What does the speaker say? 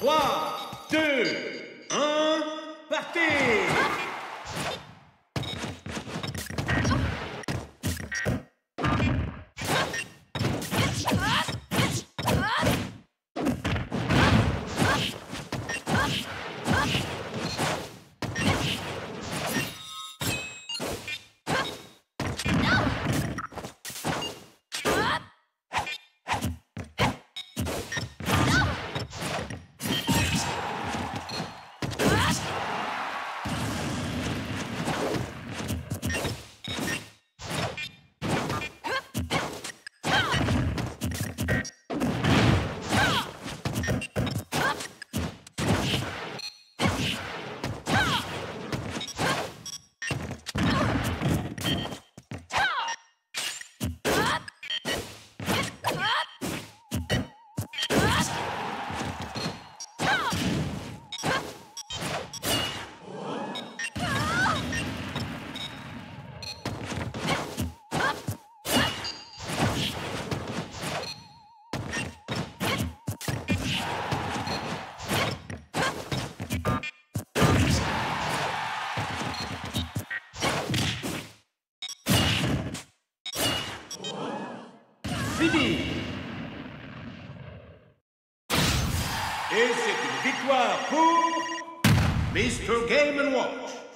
3, 2, 1, partez Fini Et c'est une victoire pour Mr. Game & Watch.